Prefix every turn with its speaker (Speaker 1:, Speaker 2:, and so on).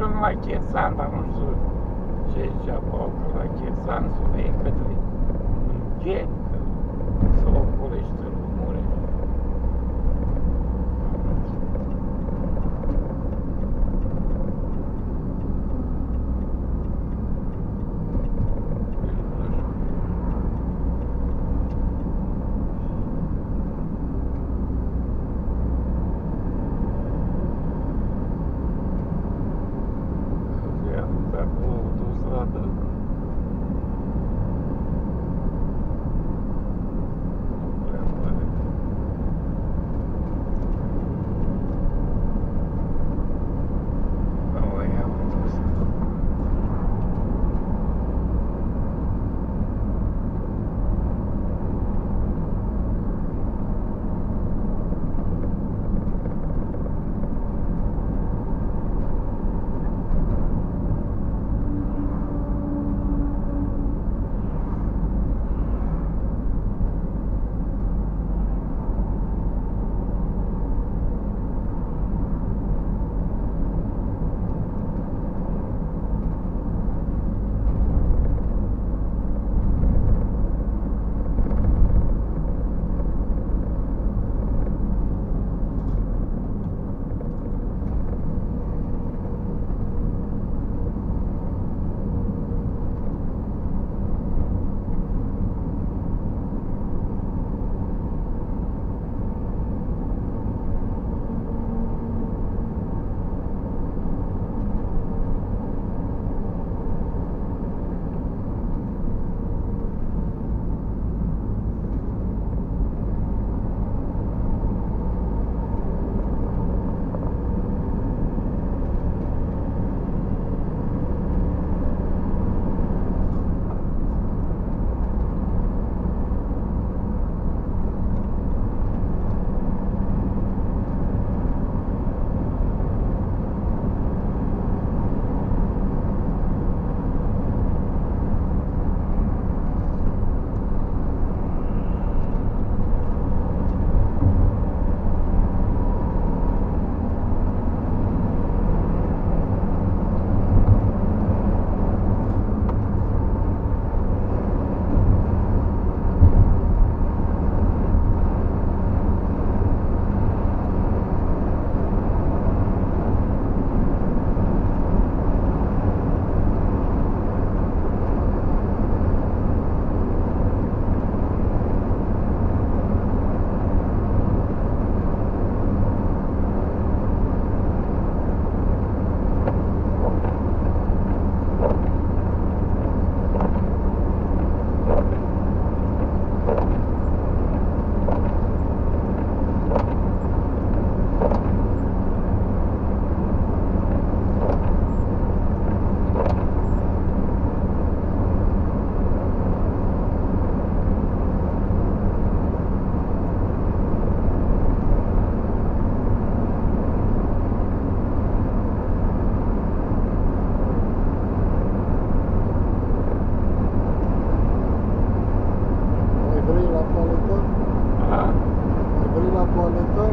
Speaker 1: ajuns la Chesan, dar nu știu ce zicea Pauca la Chesan, să vei către Ghet, autostradă.
Speaker 2: boleto